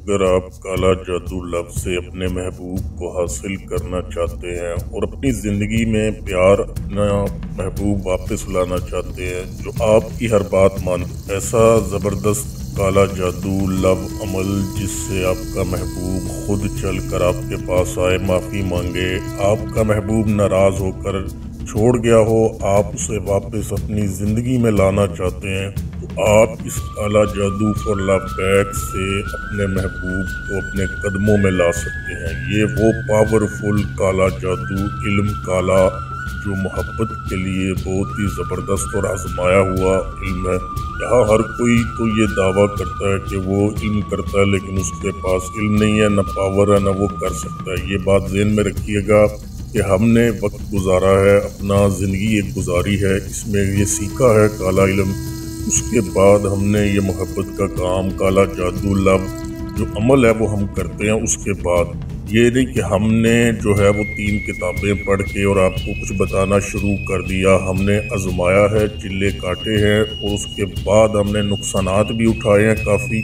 अगर आप काला जादू लफ्ज से अपने महबूब को हासिल करना चाहते हैं और अपनी ज़िंदगी में प्यार अपना महबूब वापस लाना चाहते हैं, जो आपकी हर बात मान, ऐसा ज़बरदस्त काला जादू लव अमल जिससे आपका महबूब खुद चल कर आपके पास आए, माफ़ी मांगे, आपका महबूब नाराज़ होकर छोड़ गया हो, आप उसे वापस अपनी ज़िंदगी में लाना चाहते हैं तो आप इस काला जादू फॉर लव बैक से अपने महबूब को अपने कदमों में ला सकते हैं। ये वो पावरफुल काला जादू, इल्म काला, जो मोहब्बत के लिए बहुत ही ज़बरदस्त और आजमाया हुआ इल्म है। यहाँ हर कोई तो ये दावा करता है कि वो इल्म करता है, लेकिन उसके पास इल्म नहीं है, ना पावर है, ना वो कर सकता है। ये बात जहन में रखिएगा। कि हमने वक्त गुजारा है, अपना ज़िंदगी एक गुजारी है, इसमें ये सीखा है काला इलम। उसके बाद हमने ये मोहब्बत का काम, काला जादू लव जो अमल है वो हम करते हैं, उसके बाद। ये नहीं कि हमने जो है वो तीन किताबें पढ़ के और आपको कुछ बताना शुरू कर दिया। हमने आजमाया है, चिल्ले काटे हैं और उसके बाद हमने नुकसान भी उठाए हैं काफ़ी।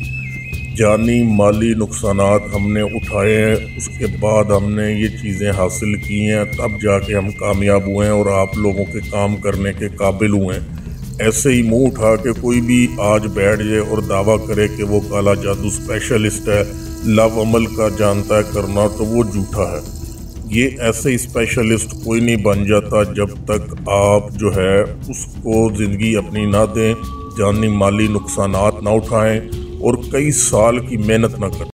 जानी माली नुकसान हमने उठाए हैं, उसके बाद हमने ये चीज़ें हासिल की हैं, तब जाके हम कामयाब हुए हैं और आप लोगों के काम करने के काबिल हुए हैं। ऐसे ही मुँह उठा के कोई भी आज बैठ जाए और दावा करे कि वो काला जादू स्पेशलिस्ट है, लव अमल का जानता है, करना तो वो झूठा है। ये ऐसे ही स्पेशलिस्ट कोई नहीं बन जाता जब तक आप जो है उसको ज़िंदगी अपनी ना दें, जानी माली नुकसान ना उठाएँ। और कई साल की मेहनत ना करें।